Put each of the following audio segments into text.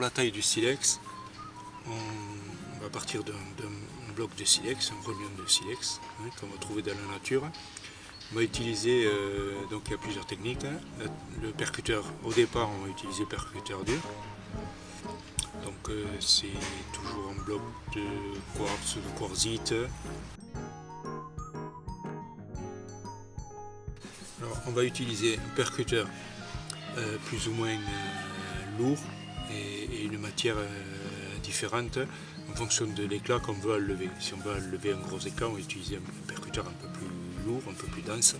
taille du silex, on, va partir d'un bloc de silex, un remion de silex, hein, qu'on va trouver dans la nature. On va utiliser, euh, donc il y a plusieurs techniques. Hein. Le percuteur, au départ, on va utiliser le percuteur dur. Donc euh, c'est toujours un bloc de quartz, de quartzite. Alors on va utiliser un percuteur euh, plus ou moins lourd matière différente en fonction de l'éclat qu'on veut enlever. Si on veut enlever un gros éclat, on va utiliser un percuteur un peu plus lourd, un peu plus dense.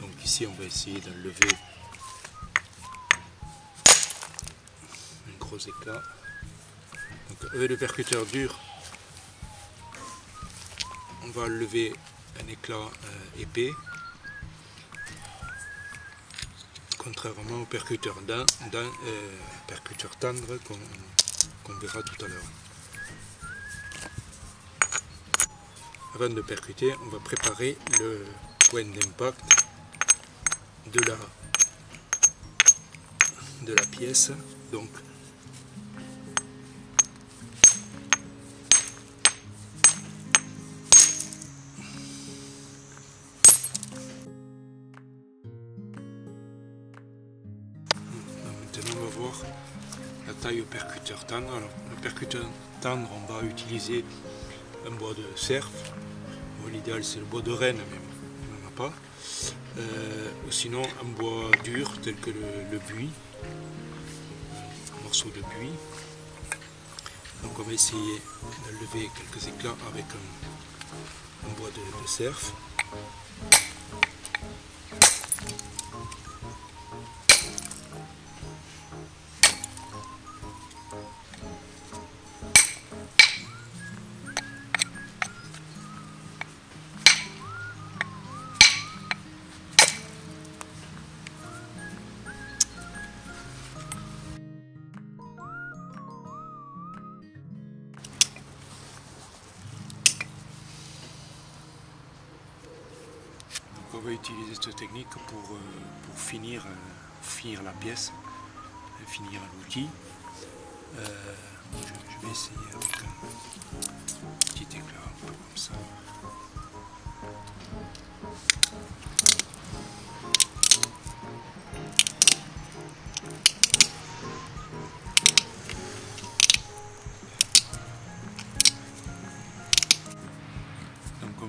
Donc ici, on va essayer d'enlever un gros éclat. Donc avec le percuteur dur, on va enlever un éclat euh, épais, contrairement au percuteur, d'un, euh, percuteur tendre qu'on verra tout à l'heure. Avant de percuter, on va préparer le point d'impact de la, de la pièce. Donc, La taille au percuteur tendre. Alors, le percuteur tendre, on va utiliser un bois de cerf. L'idéal c'est le bois de renne, mais on n'en a pas. Euh, sinon un bois dur tel que le, buis, un morceau de buis. Donc on va essayer d'enlever quelques éclats avec un, bois de, de cerf. On va utiliser cette technique pour, euh, finir, euh, finir la pièce, finir l'outil. Euh, je, vais essayer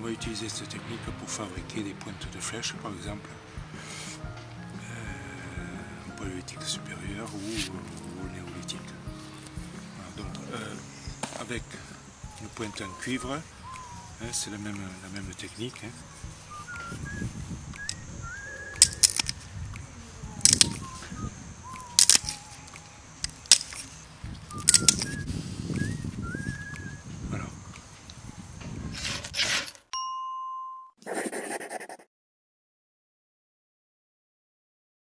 on va utiliser cette technique pour fabriquer des pointes de flèches par exemple euh, au paléolithique supérieur ou, au néolithique. donc euh, avec une pointe en cuivre, hein, c'est la même, la même technique. Hein.